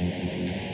Thank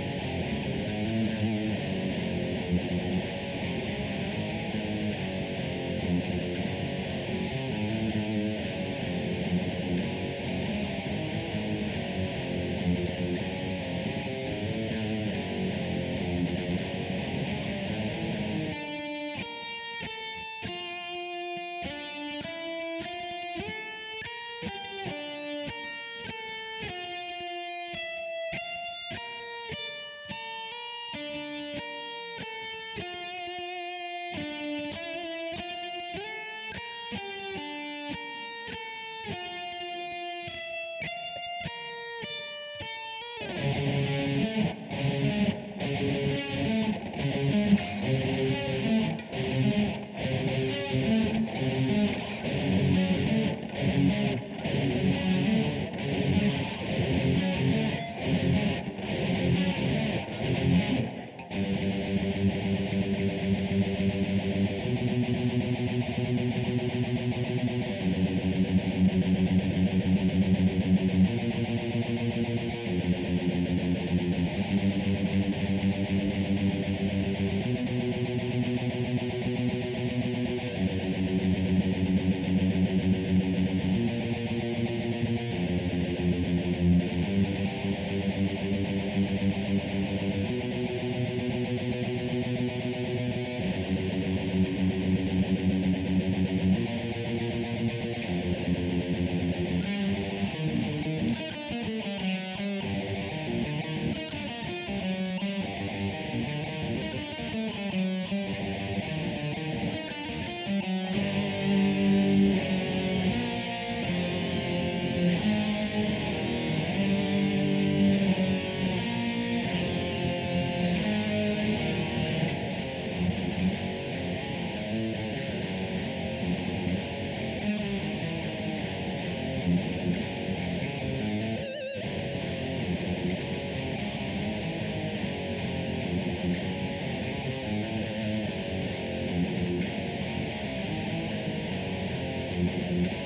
and, and, and.